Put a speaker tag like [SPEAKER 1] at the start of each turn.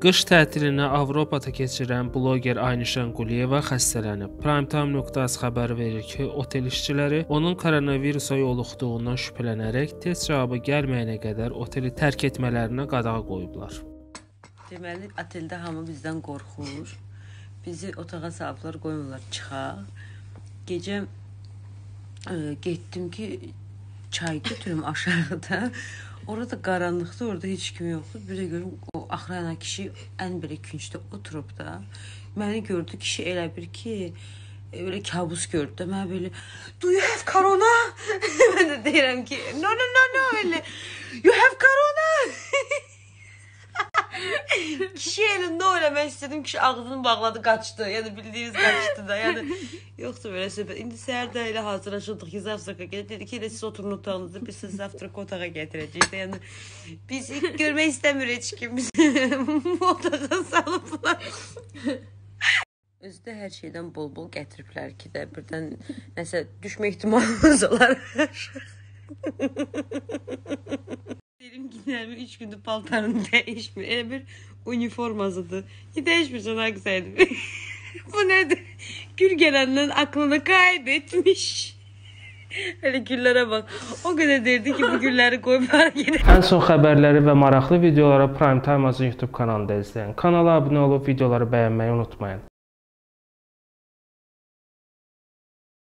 [SPEAKER 1] Qış tətilini Avropada keçirən bloger Aynişan Quliyeva xəstələnib. Primetime.az xəbər verir ki, otel işçiləri onun koronavirusa yoluxduğundan şübhələnərək test cavabı gəlməyənə qədər oteli tərk etmələrinə qadağa qoyublar.
[SPEAKER 2] Deməli, oteldə hamı bizdən qorxur. Bizi otağa salıblar, qoymurlar çıxaq. Gecə ə, getdim ki, çay götürüm aşağıda. Orada qaranlıqda, orada heç kim yoxdur. Bir də görüm o axrana kişi ən belə küncdə oturub da. Məni gördü kişi elə bir ki, elə kabus gördü də. Mən belə Do you have corona? mən də deyirəm ki, no no no no elə you have corona. Kişi elində oynamaq istədim. Kişi ağzını bağladı, qaçdı. Yəni bildiyiniz qaçdı da. Yəni yoxsa belə söhbət. İndi səhər də elə hazırlaşırdıq ki, zavtraka gedib dedi ki, elə siz oturun otağınızda, biz sizi zavtrak otağa gətirəcəyik. Yəni biz ilk görmək istəmir heç kim bizi bu otağa salıblar. Özdə hər şeydən bol-bol gətiriblər ki də birdən nəsə düşmə ehtimalımız olar. Giderimi üç gündür paltarını değişmiyor. Elə bir uniformasıdır. Ki daha güzeldi. Bu nedir? Gül gelenden aklını kaybetmiş. Hele güllere bak. O kadar derdi ki bu gülleri koyup hareket
[SPEAKER 1] Ən son xəbərləri və maraqlı videolara Prime Time Azın YouTube kanalında izləyin. Kanala abunə olub videoları bəyənməyi unutmayın.